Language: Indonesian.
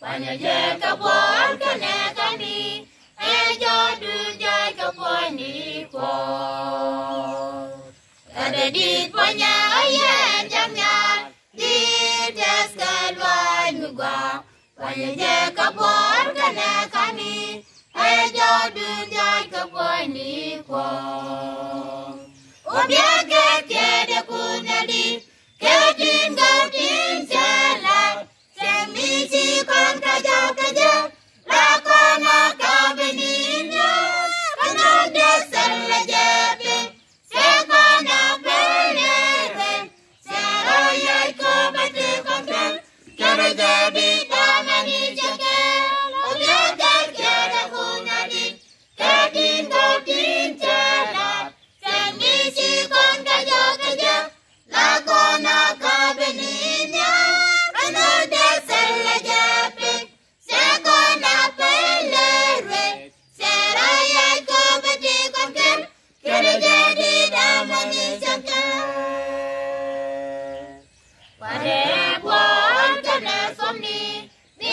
Wanyaje kapon kane kani Ejo dujai kaponi ko Ada di punya ayen jamnya Di jaskan wanyuga Wanyaje kapon kane kani Ejo dujai Sarajadi